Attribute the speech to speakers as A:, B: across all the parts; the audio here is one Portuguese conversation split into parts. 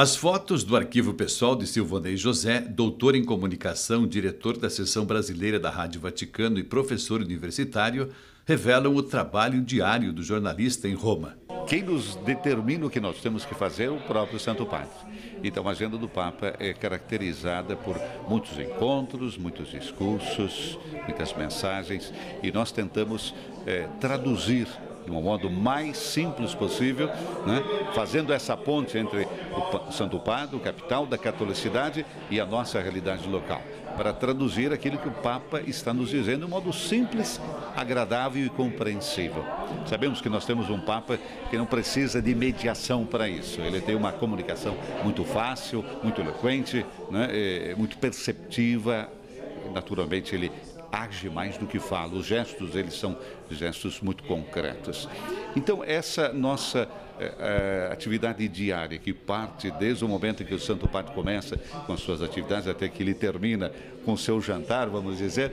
A: As fotos do arquivo pessoal de Silvanei José, doutor em comunicação, diretor da seção brasileira da Rádio Vaticano e professor universitário, revelam o trabalho diário do jornalista em Roma.
B: Quem nos determina o que nós temos que fazer é o próprio Santo Padre. Então, a agenda do Papa é caracterizada por muitos encontros, muitos discursos, muitas mensagens, e nós tentamos é, traduzir de um modo mais simples possível, né? fazendo essa ponte entre o Santo Padre, capital da catolicidade, e a nossa realidade local, para traduzir aquilo que o Papa está nos dizendo de um modo simples, agradável e compreensível. Sabemos que nós temos um Papa que não precisa de mediação para isso, ele tem uma comunicação muito fácil, muito eloquente, né? é, muito perceptiva, naturalmente ele age mais do que fala. Os gestos, eles são gestos muito concretos. Então, essa nossa é, atividade diária, que parte desde o momento em que o Santo Padre começa com as suas atividades até que ele termina com o seu jantar, vamos dizer,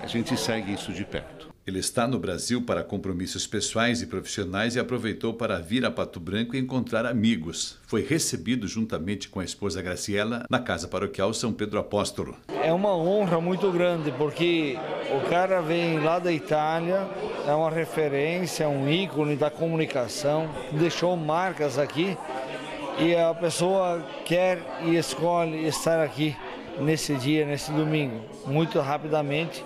B: a gente segue isso de perto.
A: Ele está no Brasil para compromissos pessoais e profissionais e aproveitou para vir a Pato Branco e encontrar amigos. Foi recebido juntamente com a esposa Graciela na Casa Paroquial São Pedro Apóstolo.
C: É uma honra muito grande porque o cara vem lá da Itália, é uma referência, um ícone da comunicação, deixou marcas aqui e a pessoa quer e escolhe estar aqui nesse dia, nesse domingo, muito rapidamente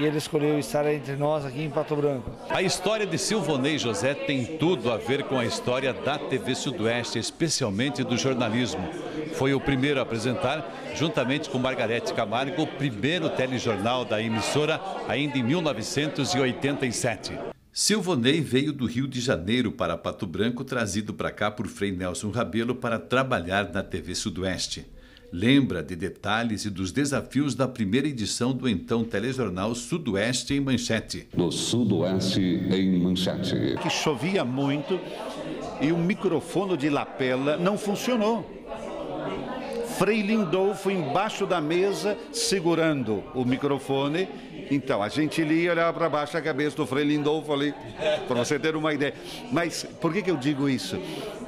C: e ele escolheu estar entre nós aqui em Pato Branco.
A: A história de Silvonei José tem tudo a ver com a história da TV Sudoeste, especialmente do jornalismo. Foi o primeiro a apresentar, juntamente com Margarete Camargo, o primeiro telejornal da emissora, ainda em 1987. Silvonei veio do Rio de Janeiro para Pato Branco, trazido para cá por Frei Nelson Rabelo para trabalhar na TV Sudoeste lembra de detalhes e dos desafios da primeira edição do então telejornal Sudoeste em Manchete.
D: No Sudoeste em Manchete.
B: Que chovia muito e o microfone de lapela não funcionou. Frei Lindolfo embaixo da mesa segurando o microfone. Então, a gente lia e olhava para baixo a cabeça do Frei Lindolfo ali, para você ter uma ideia. Mas por que, que eu digo isso?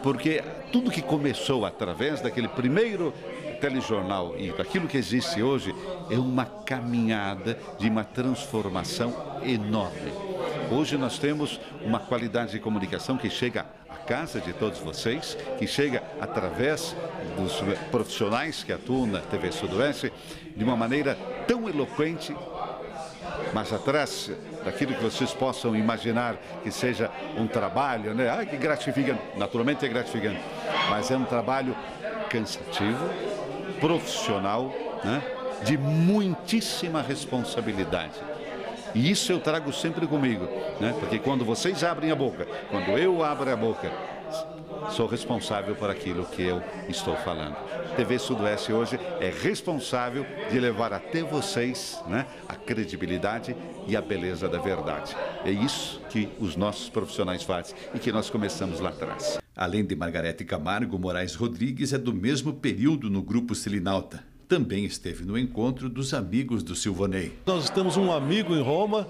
B: Porque tudo que começou através daquele primeiro telejornal e daquilo que existe hoje é uma caminhada de uma transformação enorme. Hoje nós temos uma qualidade de comunicação que chega à casa de todos vocês, que chega através dos profissionais que atuam na TV Sudoeste de uma maneira tão eloquente mas atrás daquilo que vocês possam imaginar que seja um trabalho, né? Ah, que gratificante. Naturalmente é gratificante, mas é um trabalho cansativo, profissional, né? de muitíssima responsabilidade. E isso eu trago sempre comigo, né? porque quando vocês abrem a boca, quando eu abro a boca, sou responsável por aquilo que eu estou falando. TV Sudoeste hoje é responsável de levar até vocês né, a credibilidade e a beleza da verdade. É isso que os nossos profissionais fazem e que nós começamos lá atrás.
A: Além de Margarete Camargo, Moraes Rodrigues é do mesmo período no Grupo Silinalta. Também esteve no encontro dos amigos do Silvanei.
E: Nós temos um amigo em Roma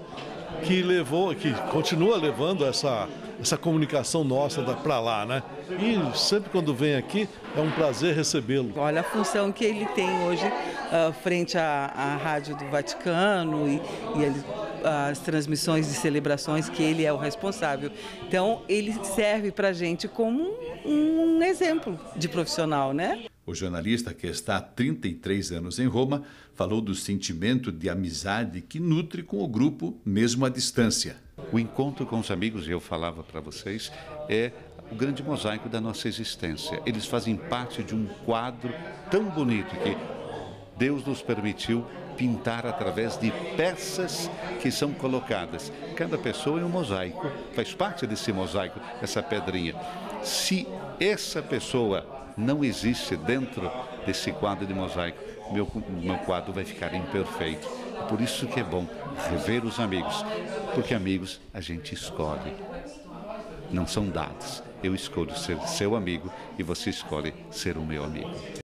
E: que levou, que continua levando essa, essa comunicação nossa para lá, né? E sempre quando vem aqui é um prazer recebê-lo.
F: Olha a função que ele tem hoje uh, frente à, à Rádio do Vaticano e, e ele as transmissões de celebrações que ele é o responsável. Então, ele serve para a gente como um, um exemplo de profissional, né?
A: O jornalista, que está há 33 anos em Roma, falou do sentimento de amizade que nutre com o grupo, mesmo à distância.
B: O encontro com os amigos, eu falava para vocês, é o grande mosaico da nossa existência. Eles fazem parte de um quadro tão bonito que Deus nos permitiu pintar através de peças que são colocadas. Cada pessoa é um mosaico, faz parte desse mosaico, essa pedrinha. Se essa pessoa não existe dentro desse quadro de mosaico, meu, meu quadro vai ficar imperfeito. Por isso que é bom rever os amigos, porque amigos a gente escolhe, não são dados. Eu escolho ser seu amigo e você escolhe ser o meu amigo.